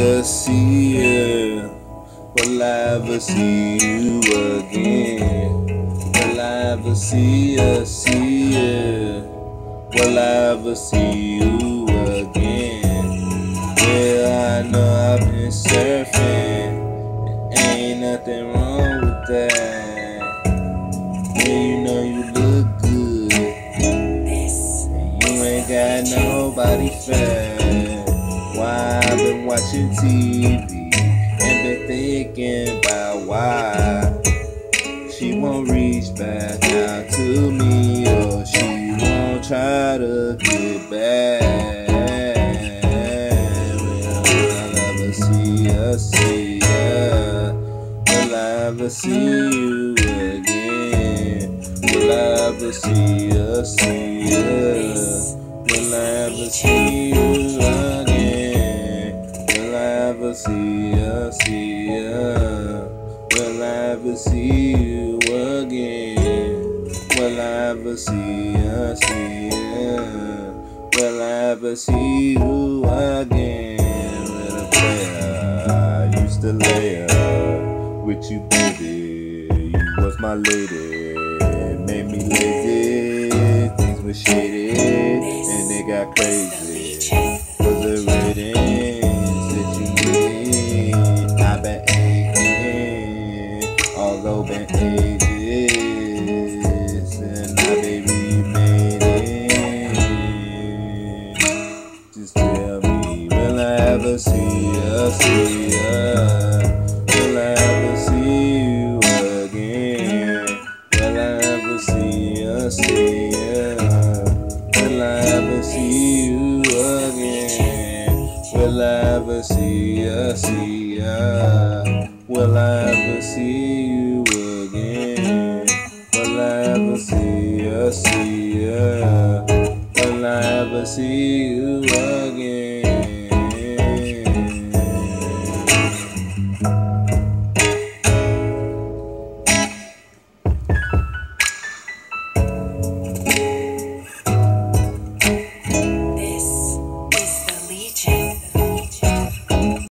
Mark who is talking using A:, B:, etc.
A: ya, see ya? Will I ever see you again? Will I ever see ya, see ya? Will I ever see you again? Yeah, I know I've been surfing. Ain't nothing wrong with that. Yeah, you know you look good. You ain't got nobody fat. Why watching TV and been thinking about why she won't reach back out to me or she won't try to get back. Will I ever see her, see her? Will I ever see you again? Will I ever see her, see her? Will I ever see you ever see her, see her? Will I ever see you again? Will I ever see her, see her? Will I ever see you again? With a player, I used to lay her with you, baby. You was my lady, made me lazy. Things were shady, and they got crazy. Was the ratings although ages, and now baby made it. Just tell me, will I ever see ya, see ya? Will I ever see you again? Will I ever see ya, see ya? Will I ever see you again? Will I ever see ya, see ya? Will I ever see you ever see you, see you. Will I ever see you again?